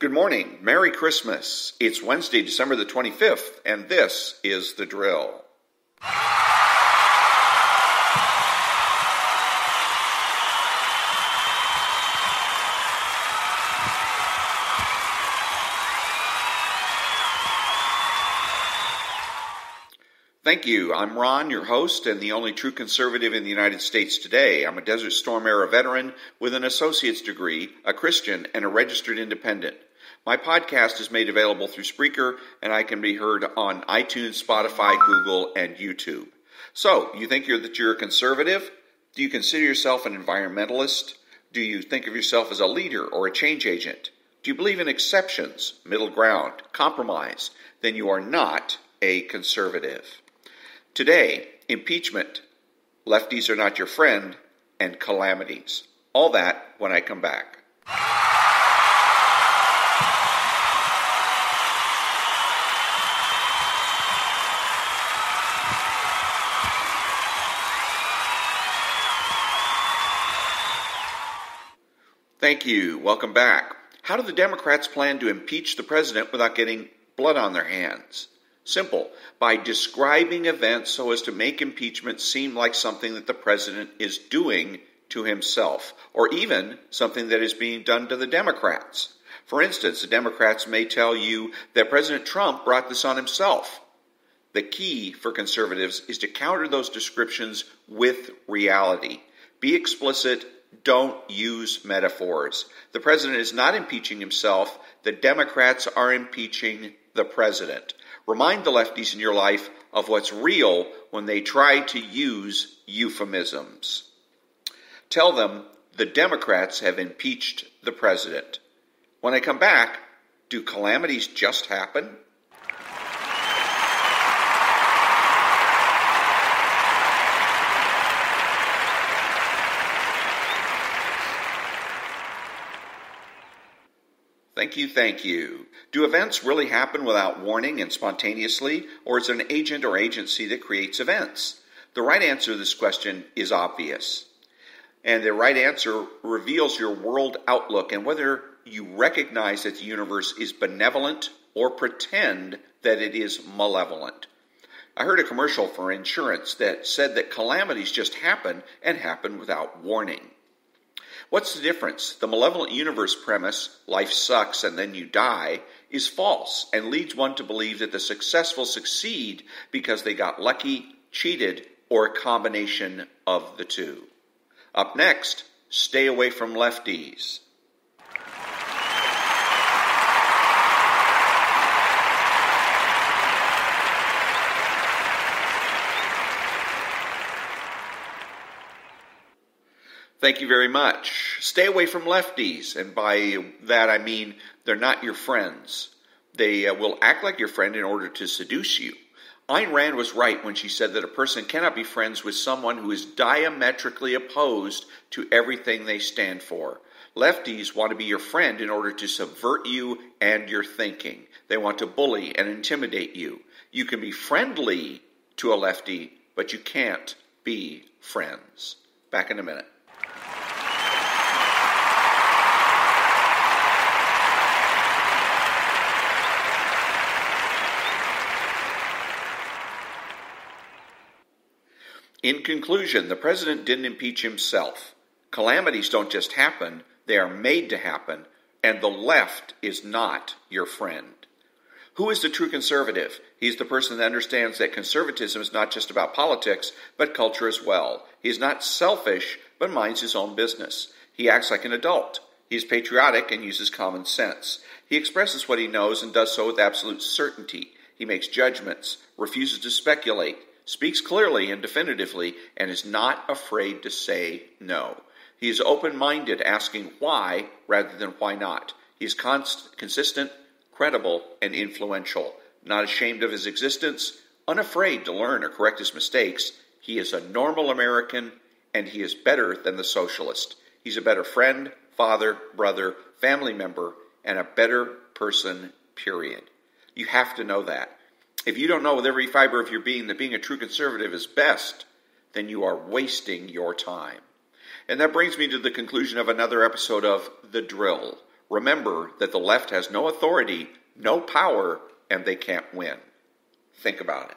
Good morning. Merry Christmas. It's Wednesday, December the 25th, and this is The Drill. Thank you. I'm Ron, your host and the only true conservative in the United States today. I'm a Desert Storm era veteran with an associate's degree, a Christian, and a registered independent. My podcast is made available through Spreaker, and I can be heard on iTunes, Spotify, Google, and YouTube. So, you think you're, that you're a conservative? Do you consider yourself an environmentalist? Do you think of yourself as a leader or a change agent? Do you believe in exceptions, middle ground, compromise? Then you are not a conservative. Today, impeachment, lefties are not your friend, and calamities. All that when I come back. Thank you. Welcome back. How do the Democrats plan to impeach the president without getting blood on their hands? Simple. By describing events so as to make impeachment seem like something that the president is doing to himself, or even something that is being done to the Democrats. For instance, the Democrats may tell you that President Trump brought this on himself. The key for conservatives is to counter those descriptions with reality. Be explicit, don't use metaphors. The president is not impeaching himself, the Democrats are impeaching the president. Remind the lefties in your life of what's real when they try to use euphemisms. Tell them the Democrats have impeached the president. When I come back, do calamities just happen? Thank you, thank you. Do events really happen without warning and spontaneously, or is it an agent or agency that creates events? The right answer to this question is obvious. And the right answer reveals your world outlook and whether you recognize that the universe is benevolent or pretend that it is malevolent. I heard a commercial for insurance that said that calamities just happen and happen without warning. What's the difference? The malevolent universe premise, life sucks and then you die, is false and leads one to believe that the successful succeed because they got lucky, cheated, or a combination of the two. Up next, stay away from lefties. Thank you very much. Stay away from lefties, and by that I mean they're not your friends. They uh, will act like your friend in order to seduce you. Ayn Rand was right when she said that a person cannot be friends with someone who is diametrically opposed to everything they stand for. Lefties want to be your friend in order to subvert you and your thinking. They want to bully and intimidate you. You can be friendly to a lefty, but you can't be friends. Back in a minute. In conclusion, the president didn't impeach himself. Calamities don't just happen, they are made to happen, and the left is not your friend. Who is the true conservative? He's the person that understands that conservatism is not just about politics, but culture as well. He is not selfish, but minds his own business. He acts like an adult. He is patriotic and uses common sense. He expresses what he knows and does so with absolute certainty. He makes judgments, refuses to speculate, speaks clearly and definitively, and is not afraid to say no. He is open minded, asking why rather than why not. He is const- consistent, credible, and influential, not ashamed of his existence, unafraid to learn or correct his mistakes. He is a normal American, and he is better than the socialist. He's a better friend, father, brother, family member, and a better person, period. You have to know that. If you don't know with every fiber of your being that being a true conservative is best, then you are wasting your time. And that brings me to the conclusion of another episode of The Drill. remember that the left has no authority, no power, and they can't win. Think about it.